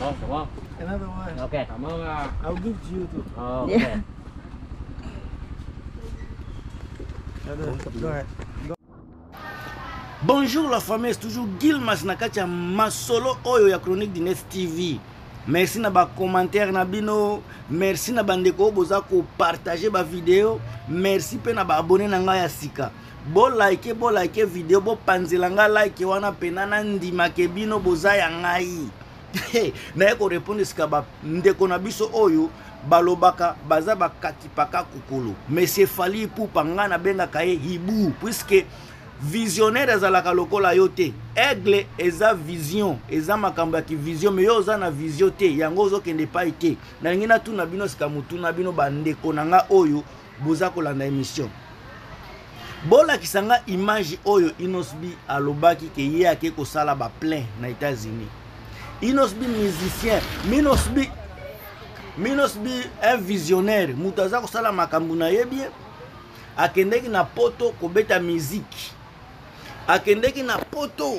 Oh, come on. Another one. Okay, come on. Uh, I'll give to you too. oh, okay. Yeah. Go ahead. Bonjour la famille, c'est toujours Gilmas na kati ya masolo oyo ya Chronique du Net TV. Merci na ba commentaires na bino, merci na bandeko oyo boza ko partager ba vidéos, merci pe na ba abonnés na ngai ya sika. bo like bo like video bopanzela ngai like wana mpena nandimake bino boza ya ngai naye korepondre sika bandeko na biso oyo balobaka baza bakatipaka kukulu monsieur fali ipupa ngai nabengaka ye hibu puiske visionnaire ezalaka lokola yo te aigle eza vision eza makambo ya kivision me yo oza na vision te yango ozokende epai te nalingi natuna bino sika motuna bino bandeko na ngai oyo boza kolanda emission bolakisa nga image oyo inosbi alobaki ke ye ake kosala baplein na états-unis inosbi musicien minosbi minosbi un visionnaire moto aza kosala makambo na ye bien akendeki na poto kobeta miziki akendeki na poto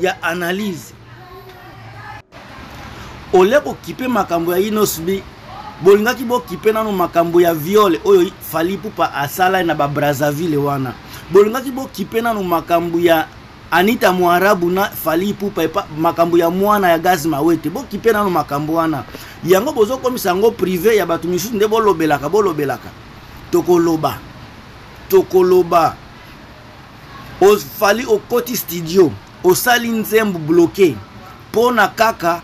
ya analyse olie kokipe makambo ya inosbi bolingaki bokipe nano makambo ya viole oyo fali pupa asala na babrazaville wana bolingaki bokipe nano makambo ya anita mwarabu na fali pupa epa makambo ya mwana ya gaz mawete bokipe nano makambo wana yango bozokomisa yango prive ya bato misusu nde bolobelaka bolobelaka tokoloba tokoloba ofali okoti studio osali nzembo bloke mpo na kaka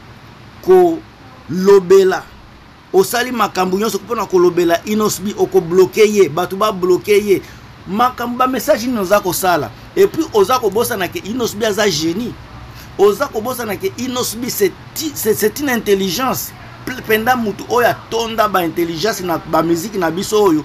kolobela osali makambo nyonso mpo na kolobela inosb okobloke ye bato babloke ye makambo bamessage nini oza kosala epuis oza kobosana ke inosb aza génie oza kobosana ke inosb c'est une intelligence mpenza motu oyo atonda baintelligence na bamiziki na biso oyo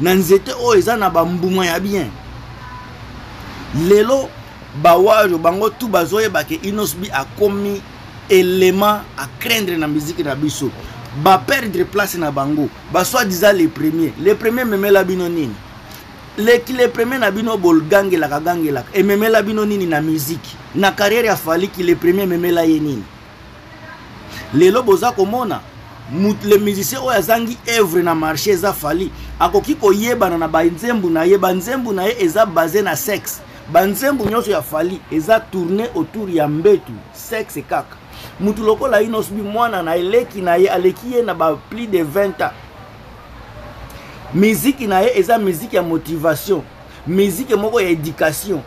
na nzete oyo eza na bambuma ya bien lelo bawario bango tu bazoyeba ke inosbi akomi elema acraindre na miziki na biso baperdre place na bango basoi disa le premier le premier ememela bino nini leki le premier na bino bogangelaka gangelaka ememela bino nini na miziki na carrière ya faliki le premier ememela ye nini lelo boza komona le musicien oyo azangi evre na marché eza fali akoki koyebana na banzembu na ye banzembu na ye eza base na sexe banzembu nyonso ya fali eza tourne autour ya mbetu sexe kaka motu lokola inosbi mwana na eleki na ye aleki ye na ba plus de 20 ans miziki na ye eza miziki ya motivation musique moko ya education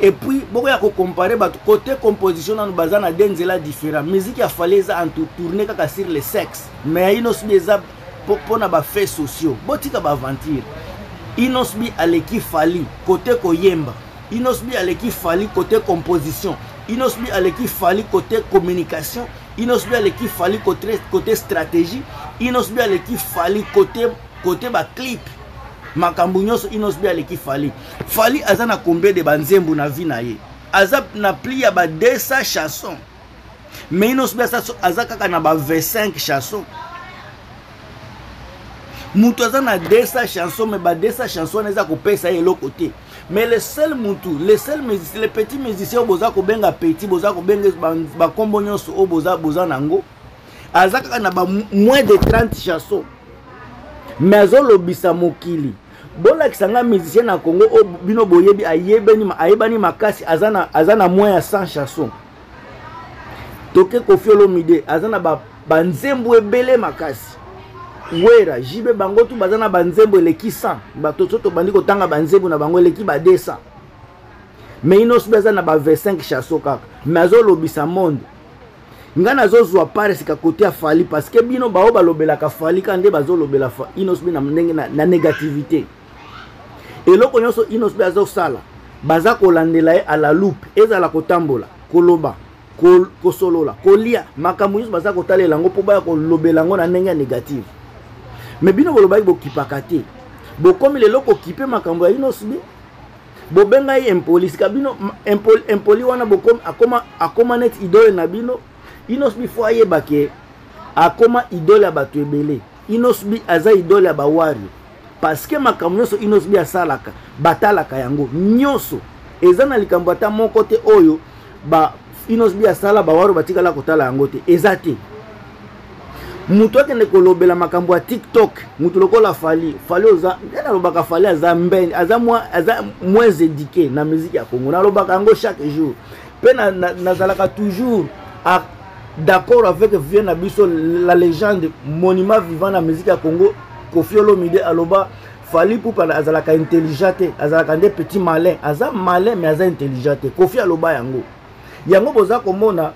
epuis bokoya kocompare bato kote composition nano baza na de nzela différent musique ya fale eza entourtourne kaka sur le sexe mais ya inosbi eza mpo na bafaits sociaux botika baaventure inosbi aleki fali kote koyemba inosbi aleki fali kote composition inosbi aleki fali kote communication inosbi aleki fali kote stratégie inosbi aleki fali kote kote ba clip makambo nyonso inosb aleki fali fali aza na combien de banzembo na vie na ye aza na pli ya ba 200 chanson mais inosb aza kaka na ba 25 chanson moto aza na 200 chanson mais ba 200 chanson wana eza kopesa ye eloko te mais le seul mutu le seul musicien le petit musicien oyo boza kobenga petit boza kobenga bankombo nyonso oyo boza boza na yango aza kaka na ba moins de 30 chansons mais azolobisa mokili bolakisa ngai musicien na congo oyo bino boyebi ayebani ayebani makasi aza na aza na moins ya 100 chanson toke kofi olomide aza na banzembo ba ebele makasi wera jibe bango tu baza na banzembo eleki 100 bato so tobandi kotanga banzembo na bango eleki ba 200 mais inoso mpe aza na ba 25 chanson kaka mais azolobisa monde ngai nazozwa pare sika kote ya fali parce que bino baoyo balobelaka fali kaka nde bazolobela inosb na ndenge na, na négativité eloko nyonso inosb azosala baza kolandela ye à la loupe ezala kotambola koloba kosolola kolia makambo nyonso baza kotalela yango mpo baya kolobela yango na ndenge ya négative me bino bolobaki bokipaka te bokomi lelo kokipe makambo ya inosb bobenga ye impoli sika bino impoli, impoli wana bokom, akoma, akoma neti idole na bino inosbi fo ayeba ke akoma idole ya bato ebele inosbi aza idole ya bawario parceke makambo nyonso inosbi asalaka batalaka yango nyonso eza na likambo ata moko te oyo ba inosbi asala bawario batikala kotala yango te eza te moto akende kolobela makambo ya tiktok moto lokola fali fali oza nde nalobaka fali aza mbeni aza moins édike na musique ya congo nalobaka yango chaque jour mpe nazalaka na, na toujours d'accord avec vieux na biso la légende monument vivant na musique ya congo kofi olomide aloba fali pupa azalaka intelligent te azalaka nde petit malin aza malin mais aza intelligent te kofi aloba yango yango boza komona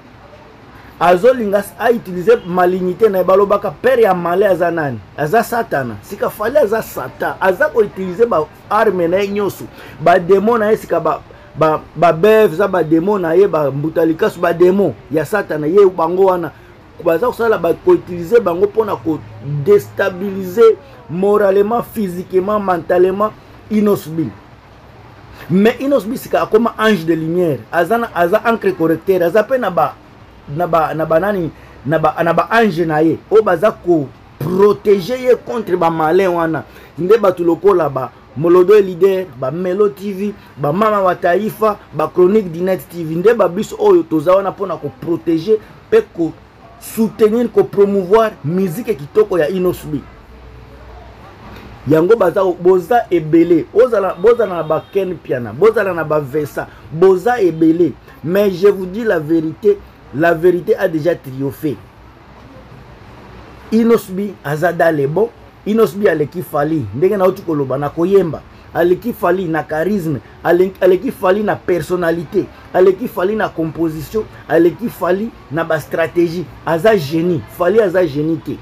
azolinga a utiliser malignité na ye balobaka père ya male aza nani aza satana sika fali aza satan aza koutilize baarme na ye nyonso bademo na ye sika ba, ba, ba beve eza bademo na ye bambuta likasu bademo ya satana ye bango wana baza kosala bakoutilize bango mpona kodestabilize moralement physiquement mentalement inosbi mais inos bisika akoma ange de lumière aza, na, aza encre correcteur aza mpe na ba na ba na banani na ba, na ba ange na ye oyo baza ko protéger ye contre ba malin wana nde bato lokola ba molodo leader ba melo tv ba mama wa taifa ba chronique dinet tv nde ba biso oyo toza wana mpo na ko protéger mpe ko soutenir ko promouvoir musique kitoko ya inosbi yango baza boza ebele ozala bozala na ba ken piana bozala na ba vesa boza ebele mais je vous dis la vérité la vérité a déjà triomphe inosbi aza dalebo inosbi aleki fali ndenge nauti koloba na koyemba aleki fali na charisme aleki fali na personnalité aleki fali na composition aleki fali na bastratégie aza génie fali aza génie te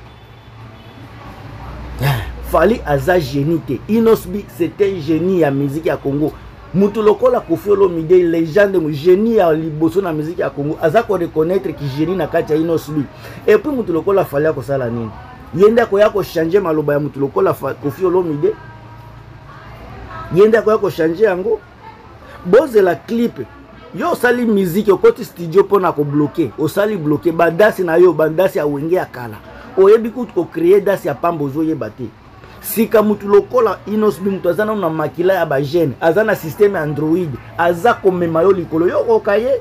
eh, fali aza génie te inosbi c'est un génie ya musique ya congo moto lokola kofi olomide legende génie ya liboso na musique ya congo aza koreconnaitre ki génie na kati ya inosbi epuis moto lokola fali akosala nini ye nde akoya kochange maloba ya moto lokola kofi olomide ye nde akoya kochange yango bozela clip yo osali miziki okoti studio mpo na kobloke osali bloke badasi na yo badasi ya wenge ya kala oyebi kutu kocreye dasi ya pamba ozoyeba te sika motu lokola inosb motu aza nano na makila ya bagene aza na systeme ya android aza komema yo likolo yo okoka ye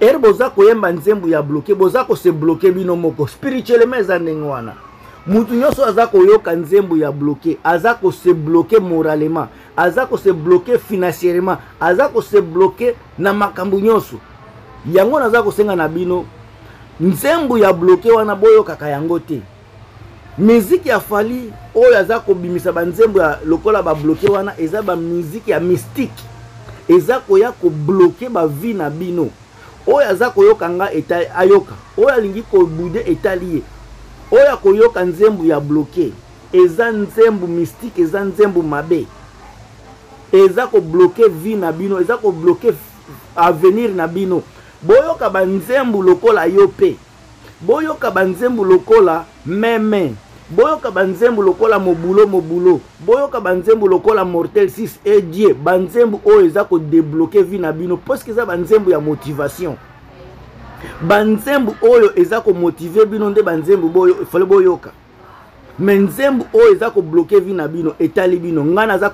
ere boza koyemba nzembo ya bloke boza kose bloke bino moko spirituellement eza ndenge wana moto nyonso aza koyoka nzembo ya bloke aza kose bloke moralement aza kose bloke financièrement aza kose bloke na makambo nyonso yango naza kosenga na bino nzembo ya bloke wana boyokaka yango te Musique ya Fally oyo aza kobimisa ba nzembo ya lokola ba bloquer wana eza ba musique ya mystique. Eza koya ko bloquer ba vie na bino. Oyo aza koyoka nga eta ayoka. Oyo alingi ko bouder etali ye. Oyo akoyoka nzembo ya bloquer eza nzembo mystique, eza nzembo mabe. Eza ko bloquer vie na bino, eza ko bloquer avenir na bino. Boyoka ba nzembo lokola yo pe. boyoka banzembu lokola meme boyoka banzembu lokola mobulo mobulo boyoka banzembu lokola mortel 6 edie banzembu oyo eza kodebloke vi na bino parceke eza banzembu ya motivation banzembu oyo eza komotive bino nde banzembu boyo fale boyoka me nzembo oyo eza kobloke vi na bino etali bino ngai naza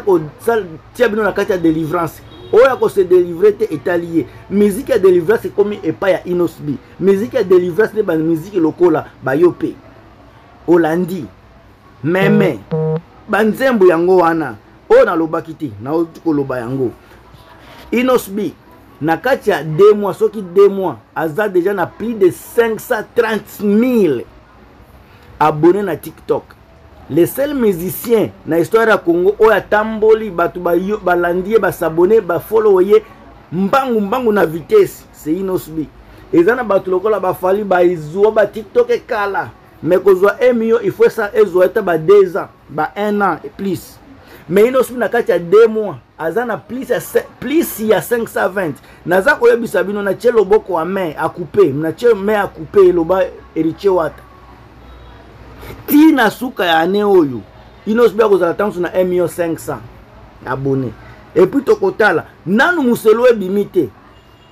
kotia bino na kati ya delivrance oyo akose delivre te etali ye miziki ya delivrance ekomi epai ya inosb miziki ya delivrance nde bamiziki lokola bayo mpe olandi meme banzembo yango wana oyo nalobaki te nauti koloba yango inosb na kati ya deux mois soki deux mois aza deja na plus de 530 000 abonne na tiktok le seul musicien na histoire ya congo oyo atamboli bato balandi ye basabone bafollowe ye mbangu mbangu na vitesse c'est inosbi eza na bato lokola bafali baizwa batiktok ekala me kozwa mio il faut ezwa ete ba 2 ans ba 1 an et plus mais inosbi na kati ya 2 mois aza na plus ya, plus ya 520 naza koyebisa bino na tie loboko ya main akupe na tie main akupe eloba eritie wata ti na suka ya ane oyo inosbi akozala ntango na mio 500 abonne epuis tokotala nanu moselo ebimi te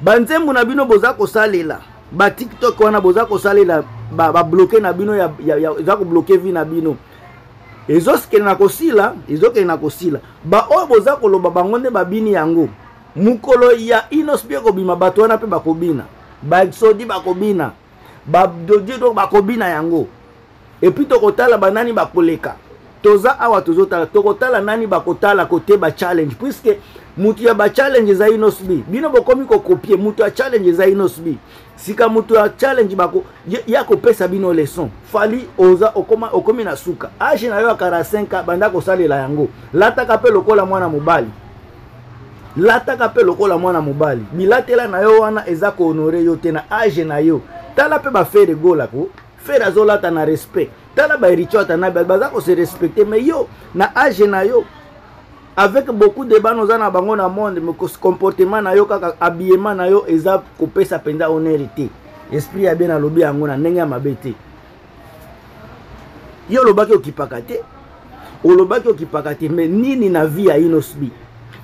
banzembo na bino boza kosalela batiktok wana boza kosalela babloke ba na bino eza kobloke vi na bino ezokende na kosila ezokende na kosila baoyo boza koloba bango nde babini yango mokolo ya inos mpe ekobima bato wana mpe bakobina basodi bakobina badodiedo bakobina yango epuis tokotala banani bakoleka toza awa tozotala tokotala nani bakotala kote bachallenge puiske motu ya bachallenge eza inosbi bino bokomi kokopie motu ya challenge eza inosbi sika motu ya challenge bako ya kopesa bino leson fali oza okoma, okomi na suka age na yo ya 45 banda kosalela yango lataka mpe lokola mwana mobali lataka mpe lokola mwana mobali bilatela na yo wana eza kohonore yo te na age na yo tala mpe bafere gola ko Ferre azolata na respect. Tala ba héritier atana baza ko se respecter mais yo na âge na yo avec beaucoup de bana oza na bango na monde mais comportement na yo kaka habillement na yo eza kopesa mpenza honneur te esprit ya bien alobi yango na ndenge ya mabe te yo olobaki okipaka te olobaki okipaka te mais nini na vie ya inosbi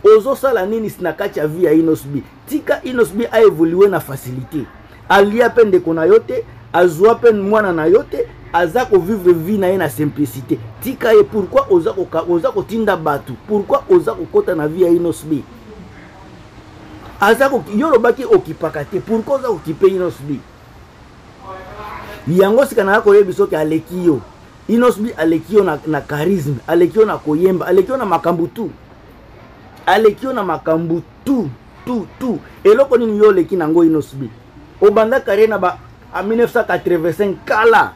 ozosala nini na kati ya vie ya inosbi tika inosb a evolue na facilité alia mpe ndeko na yo te azwa mpe mwana na yo te aza kovivre vie na ye na simplicité tika ye pourkui oza, oza kotinda bato pourkui oza kokɔta na vie ya inosb aza yo olobaki okipaka te pourkui oza kokipe inosb yango sika naya koyebi soki aleki yo inosb aleki yo na, na charisme aleki yo na koyemba aleki yo na makambo tu aleki yo na makambo tout tout tout eloko nini yo oleki nango inosbi obanda carrière na ba a 1985 kala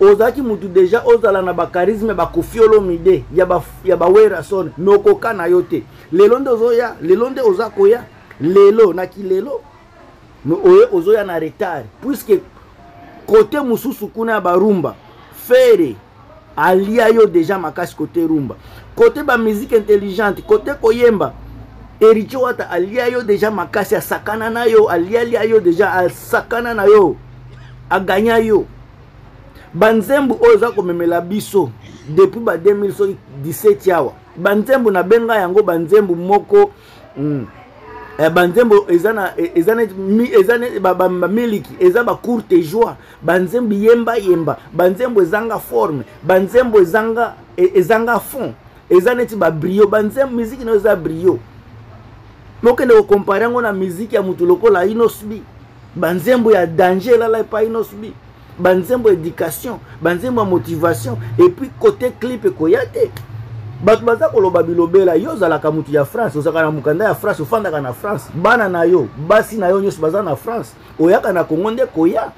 ozalaki mutu deja ozala na bacharisme bakofi olomide ya bawerason me okoka na yo te lelo nde ozoya lelo nde oza koya lelo na kilelo mais oye ozoya na retard puisque kote mosusu kuna ya barumba fere alia yo deja makasi kote rumba kote bamusike intelligente kote koyemba eritie wata alia yo deja makasi asakana na yo alialia yo deja asakana na yo aganya yo banzembo oyo eza komemela biso depuis ba 2000 soki 17 awa banzembo nabenga yango banzembo moko mm. Eh, banzembo eza na eh, eza neti eza neti bamiliki eza bacourte joie banzembo yemba yemba banzembo ezanga forme banzembo ezanga eh, ezanga fond eza neti babrio banzembo miziki nayo eza brio mokende kokompare yango na miziki ya motu lokola inosbi banzembo ya danger elala epai inosbi banzembo ya éducation banzembo ya motivation epuis côté clip ekoya te bato baza koloba bilobela yo ozalaka moto ya france ozalaka na mokanda ya france ofandaka na france bana na yo basi na yo nyonso baza na france oyaka na congo nde koya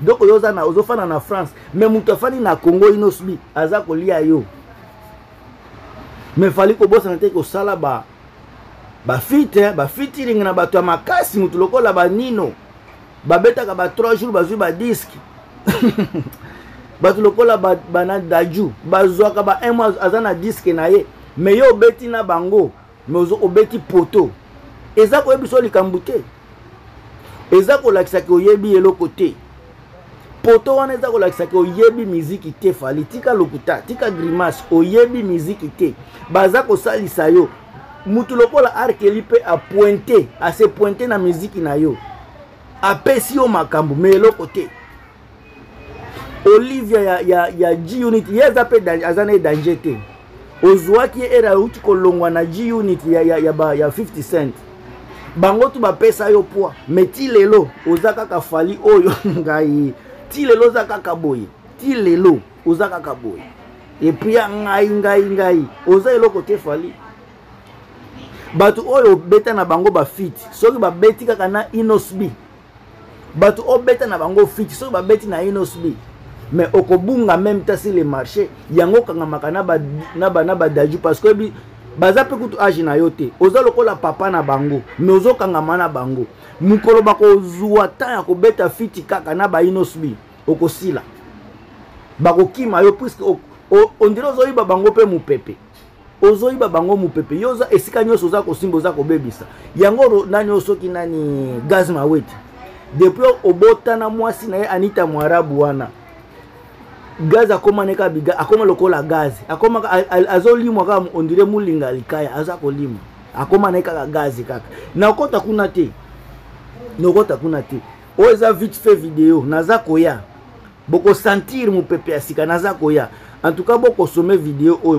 donc yo ozofanda na france mais moto afandi na congo inosbi aza kolia yo mais fali kobosana te kosala ba bafite bafitilingi na bato ya makasi moto lokola banino babetaka ba 3 jours bazwi ba diske bato lokola bana daju bazwaka ba un mois aza na diske na ye me yo obeti na bango me obeti poto eza koyebisa likambo te eza kolakisa ke oyebi eloko te poto wana eza kolakisa ke oyebi miziki te fali tika lokuta tika grimace oyebi miziki te baza kosalisa yo mutu lokola arkeli mpe apointe ase pointe na miziki na yo apesi yo makambo me eloko te olivia ya, ya, ya g unit ye aza mpe aza na ye danger te ozwaki ye ere auti kolongwa na g unit ya, ya, ya, ba, ya 50 cent bango tu bapesa yo poids me ti lelo oza kaka fali oyo ngai ti lelo oza kaka boye ti lelo oza kaka boye epuis ya ngai ngai ngai oza eloko te fali bato oyo obeta na bango bafiti soki babeti kaka na inosbi bato obeta na bango fiti soki babeti na inosbi mais okobunga meme tasi le marché yango okangamaka na badaju parce que oyebi baza mpe kutu age na yo te oza lokola papa na bango me ozokangama na bango mokolo bakozwa temps ya kobeta fiti kaka na bainosbi okosila bakokima yo puiske ondire ozoyiba bango mpe mopepe ozoyiba bango mopepe yo oza esika nyonso oza kosimba oza kobebisa yango nani oyo soki nani gaz maweti depuis obotana mwasi na ye anita mwarabu wana gaz akoma ne kaka biga akoma lokola gaz akoma azolimwa kaka ondire molinga likaya aza kolimwa akoma na ye kaka gaz kaka nakota kuna te nokota kuna te oyo eza vite fait video naza koya bokosentir mopepe ya sika naza koya en tout cas bokosome video oyo